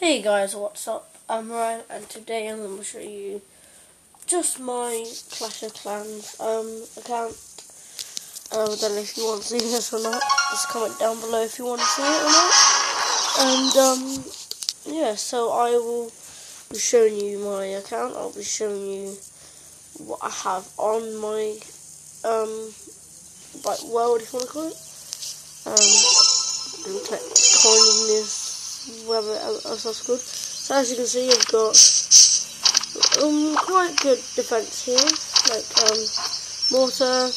Hey guys, what's up? I'm Ryan, and today I'm going to show you just my Clash of Clans um, account. Uh, I don't know if you want to see this or not. Just comment down below if you want to see it or not. And um, yeah, so I will be showing you my account. I'll be showing you what I have on my um, like world, if you want to call it. Um, and click coin this whatever else that's good. So as you can see, I've got um, quite good defence here, like um, mortar,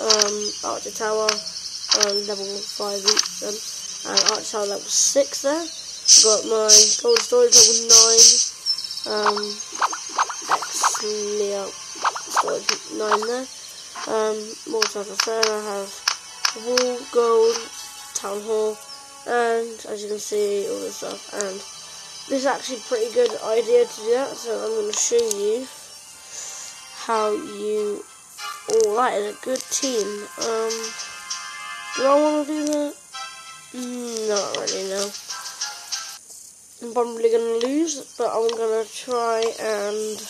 um, archer tower, um, level 5 each, and, and archer tower level 6 there. I've got my gold storage level 9, um, layout storage 9 there. Um, mortar as I said, I have wall, gold, town hall, and as you can see all this stuff. And this is actually a pretty good idea to do that so I'm going to show you how you all that is a good team. Um do I want to do that? Mm, not really no. I'm probably going to lose but I'm going to try and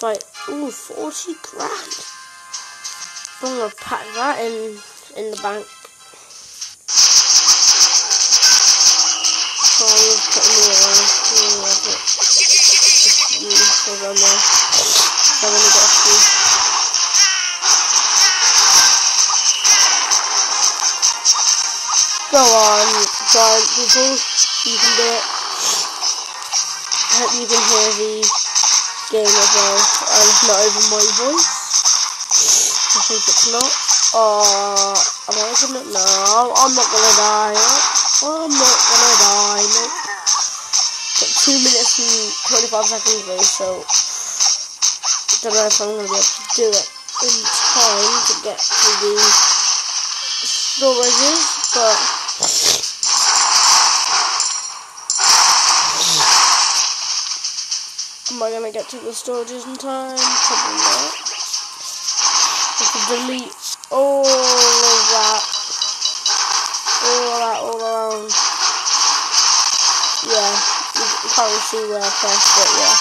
fight ooh 40 grand. I'm going to pack that in in the bank Hold on there. I'm gonna get through. Go on, giant people. You can do it. I hope you can hear the game as well. And it's not over my voice. I think it's not. Oh, am I gonna? No, I'm not gonna die. I'm not gonna die. Nope. 2 minutes and 25 seconds though, so don't know if I'm going to be able to do it in time to get to the storages, but am I going to get to the storages in time? Probably not. I to delete all of that, all that all around. Yeah can't really see where I pressed it, yeah.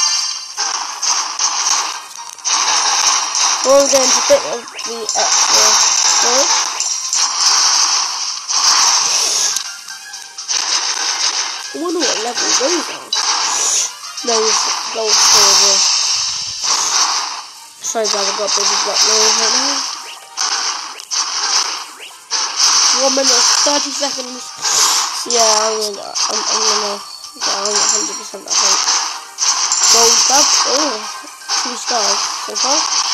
We're going to bit of the extra storage. I wonder what level those are. Those gold storage. Sorry guys, I've got baby block noise right now. One minute, 30 seconds. Yeah, I'm gonna, I'm, I'm gonna Going 100% I think. Gold dub. Oh, two stars so far.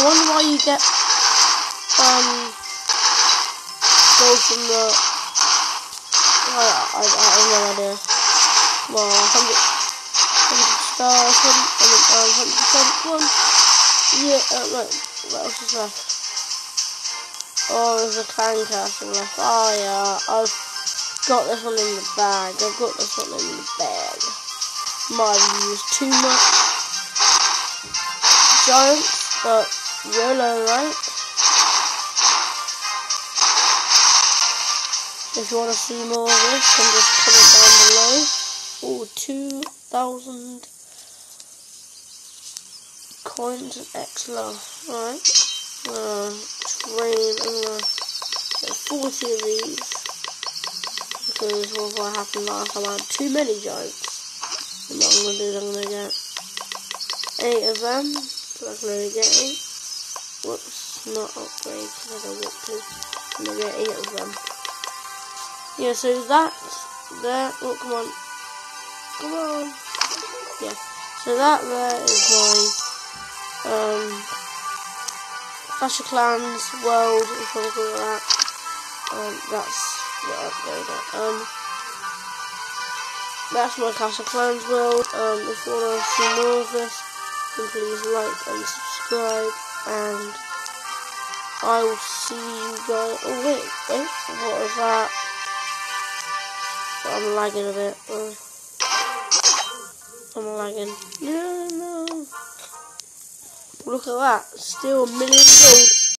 I wonder why you get um gold from the. I, I, I have no idea. Well, 100, 100 stars, 100, 100% one. Yeah, uh, no, what else is left? Oh, there's a clan castle left. Oh, yeah. I've got this one in the bag. I've got this one in the bag. Might use too much giants, but YOLO, right? If you want to see more of this, then just comment down below. Oh, 2,000 coins and X. Alright. Uh, I'm gonna get 40 of these. Because what, what happened last time I had too many giants. And what I'm gonna do is I'm gonna get 8 of them. So I can only get 8. Whoops, not upgrade, because I don't want to. I'm gonna get 8 of them. Yeah, so that, there, oh come on. Come on. Yeah, so that there is my, um, Clash Clans World, to call it that. Um, that's the upgrade. Um, that's my Clash Clans World. Um, if you want to see more of this, then please like and subscribe. And I will see you guys. Oh wait, wait, what is that? I'm lagging a bit. Uh, I'm lagging. No, no. Look at that. Still a million gold.